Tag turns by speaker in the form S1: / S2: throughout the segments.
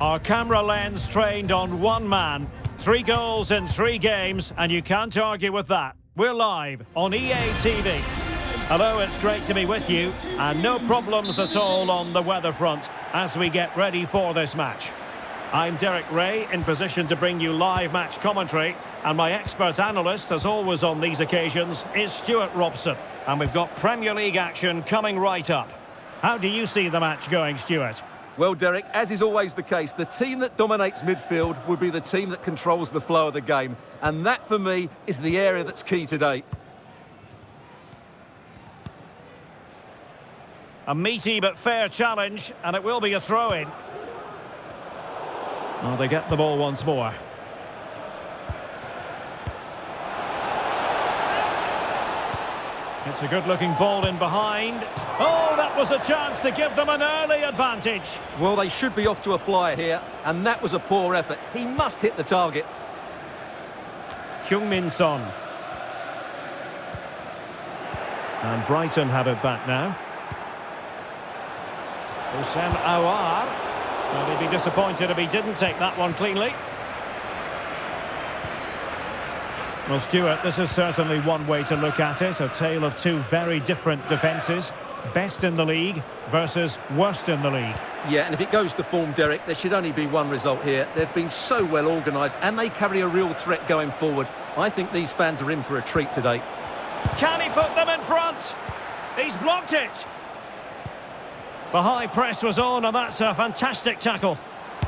S1: Our camera lens trained on one man. Three goals in three games, and you can't argue with that. We're live on EA TV. Hello, it's great to be with you, and no problems at all on the weather front as we get ready for this match. I'm Derek Ray, in position to bring you live match commentary, and my expert analyst, as always on these occasions, is Stuart Robson. And we've got Premier League action coming right up. How do you see the match going, Stuart?
S2: Well, Derek, as is always the case, the team that dominates midfield will be the team that controls the flow of the game. And that, for me, is the area that's key today.
S1: A meaty but fair challenge, and it will be a throw-in. Oh, they get the ball once more. It's a good-looking ball in behind. Oh, that was a chance to give them an early advantage.
S2: Well, they should be off to a flyer here, and that was a poor effort. He must hit the target.
S1: Heung-min Son. And Brighton have it back now. Houssem Aouar. Well, he'd be disappointed if he didn't take that one cleanly. Well, Stuart, this is certainly one way to look at it. A tale of two very different defences. Best in the league versus worst in the league.
S2: Yeah, and if it goes to form, Derek, there should only be one result here. They've been so well organised, and they carry a real threat going forward. I think these fans are in for a treat today.
S1: Can he put them in front? He's blocked it. The high press was on, and that's a fantastic tackle.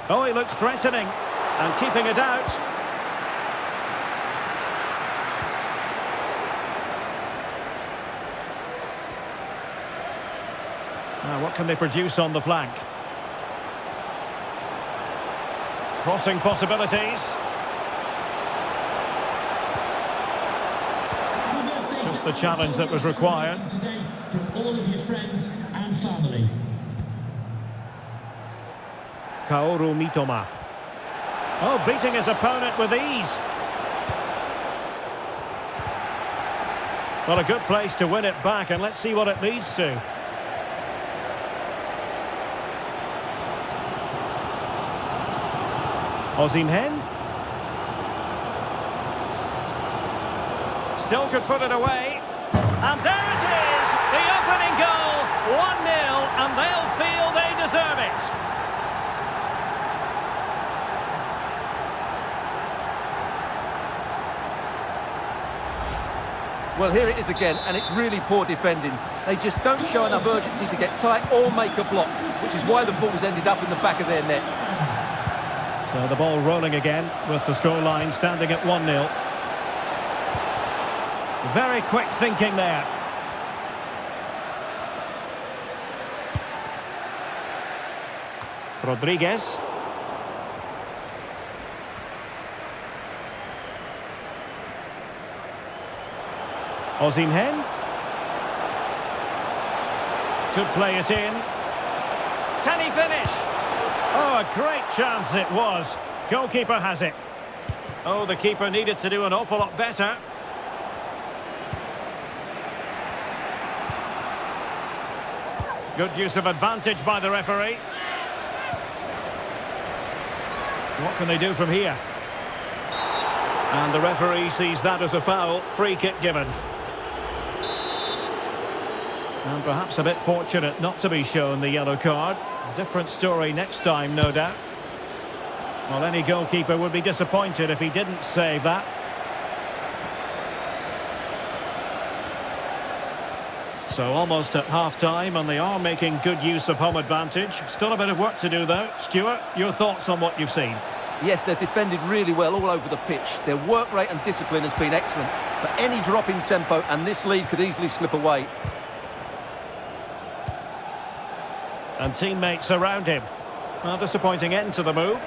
S1: Oh, he looks threatening, and keeping it out. Now, what can they produce on the flank? Crossing possibilities. Just the challenge that was required.
S3: From all of your friends and family.
S1: Kaoru Mitoma. Oh, beating his opponent with ease. Well, a good place to win it back, and let's see what it leads to. Osimhen. Still could put it away. And there it is! The opening goal! 1-0, and they'll feel they deserve it.
S2: Well, here it is again, and it's really poor defending. They just don't show enough urgency to get tight or make a block, which is why the ball's ended up in the back of their net.
S1: So the ball rolling again with the scoreline standing at 1-0. Very quick thinking there. Rodriguez. Osimhen. Could play it in. Can he finish? Oh, a great chance it was. Goalkeeper has it. Oh, the keeper needed to do an awful lot better. Good use of advantage by the referee. What can they do from here? And the referee sees that as a foul. Free kick given. And perhaps a bit fortunate not to be shown the yellow card. Different story next time, no doubt. Well, any goalkeeper would be disappointed if he didn't save that. So almost at half-time, and they are making good use of home advantage. Still a bit of work to do, though. Stuart, your thoughts on what you've seen?
S2: Yes, they've defended really well all over the pitch. Their work rate and discipline has been excellent. But any drop in tempo, and this lead could easily slip away.
S1: And teammates around him. A disappointing end to the move.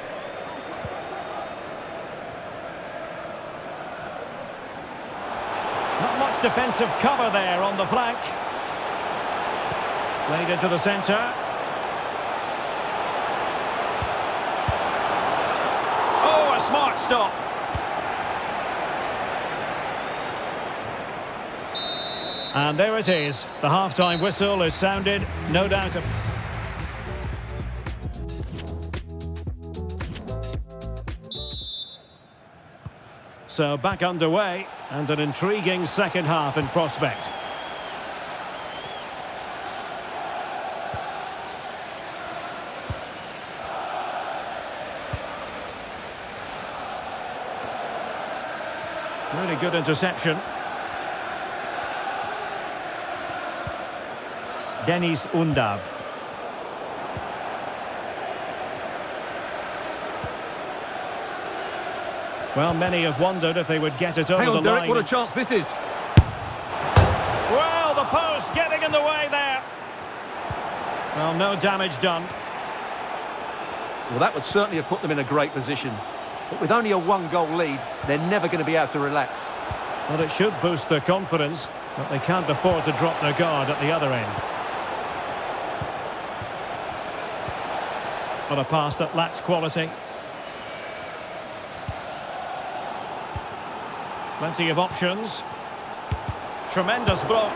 S1: Not much defensive cover there on the flank. Played into the centre. Oh, a smart stop. And there it is. The half-time whistle is sounded, no doubt. So back underway and an intriguing second half in prospect. Really good interception. Deniz Undav. Well, many have wondered if they would get it over
S2: Hang on,
S1: the
S2: Derek,
S1: line.
S2: what a chance this is.
S1: Well, the post getting in the way there. Well, no damage done.
S2: Well, that would certainly have put them in a great position. But with only a one-goal lead, they're never going to be able to relax.
S1: Well, it should boost their confidence, but they can't afford to drop their guard at the other end. But a pass that lacks quality. Plenty of options. Tremendous block.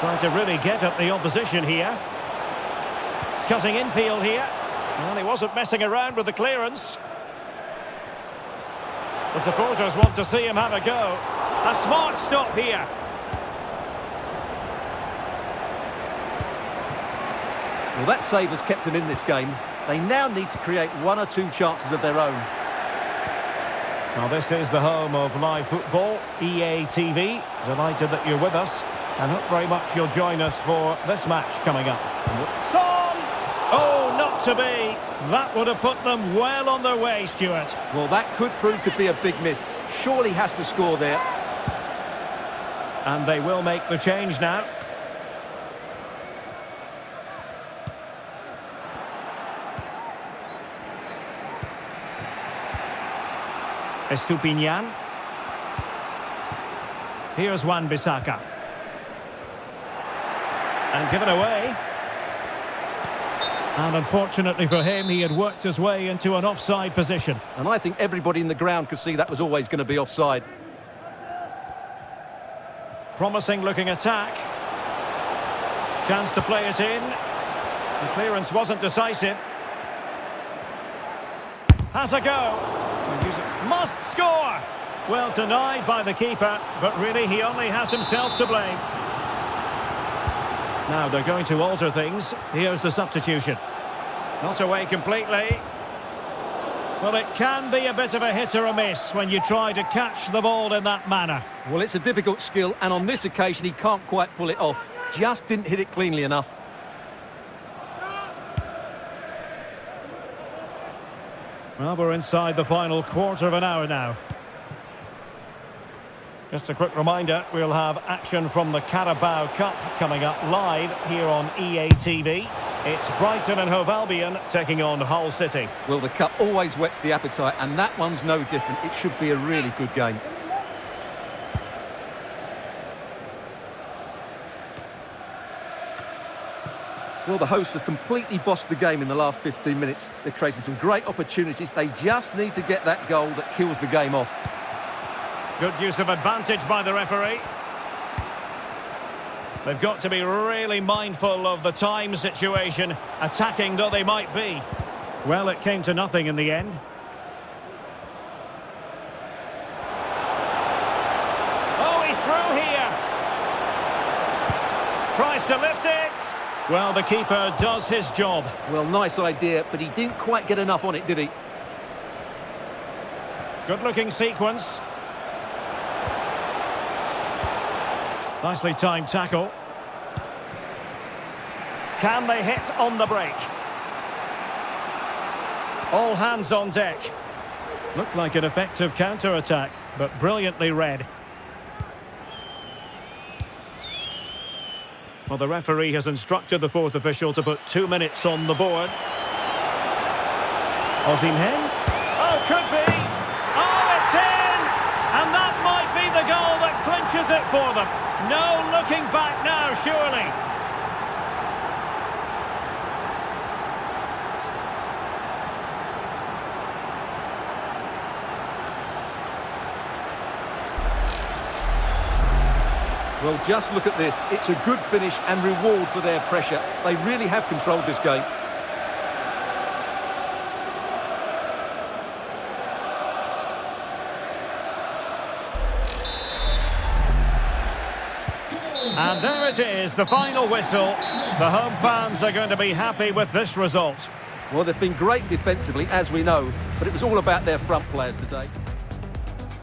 S1: Trying to really get at the opposition here. Cutting infield here. Well, he wasn't messing around with the clearance. The supporters want to see him have a go. A smart stop here.
S2: Well, that save has kept them in this game. They now need to create one or two chances of their own.
S1: Now, this is the home of live football, EA TV. Delighted that you're with us, and hope very much you'll join us for this match coming up. Son! Oh, not to be. That would have put them well on their way, Stuart.
S2: Well, that could prove to be a big miss. Surely has to score there.
S1: And they will make the change now. Estupiñán. Here's Wan-Bissaka. And given away. And unfortunately for him, he had worked his way into an offside position.
S2: And I think everybody in the ground could see that was always going to be offside.
S1: Promising looking attack. Chance to play it in. The clearance wasn't decisive. Has a go. Must score. Well denied by the keeper, but really he only has himself to blame. Now they're going to alter things. Here's the substitution. Not away completely. Well, it can be a bit of a hit or a miss when you try to catch the ball in that manner.
S2: Well, it's a difficult skill, and on this occasion, he can't quite pull it off. Just didn't hit it cleanly enough.
S1: Well, we're inside the final quarter of an hour now. Just a quick reminder, we'll have action from the Carabao Cup coming up live here on EA TV. It's Brighton and Hove Albion taking on Hull City.
S2: Well, the cup always whets the appetite, and that one's no different. It should be a really good game. Well, the hosts have completely bossed the game in the last 15 minutes. They're creating some great opportunities. They just need to get that goal that kills the game off.
S1: Good use of advantage by the referee. They've got to be really mindful of the time situation, attacking though they might be. Well, it came to nothing in the end. Oh, he's through here. Tries to lift it. Well, the keeper does his job.
S2: Well, nice idea, but he didn't quite get enough on it, did he?
S1: Good-looking sequence. Nicely timed tackle. Can they hit on the break? All hands on deck. Looked like an effective counter-attack, but brilliantly read. Well, the referee has instructed the fourth official to put two minutes on the board. Osimhen. Oh, could be. Oh, it's in! And that might be the goal that clinches it for them. No looking back now, surely.
S2: Well, just look at this. It's a good finish and reward for their pressure. They really have controlled this game.
S1: And there it is, the final whistle. The home fans are going to be happy with this result.
S2: Well, they've been great defensively, as we know, but it was all about their front players today.